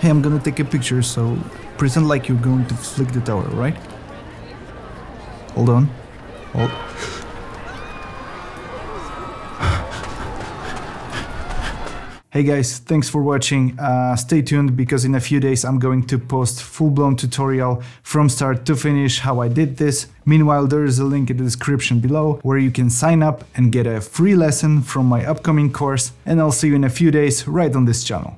Hey, I'm gonna take a picture, so pretend like you're going to flick the tower, right? Hold on. Hold. Hey guys, thanks for watching. Uh, stay tuned because in a few days I'm going to post full-blown tutorial from start to finish how I did this. Meanwhile, there is a link in the description below where you can sign up and get a free lesson from my upcoming course and I'll see you in a few days right on this channel.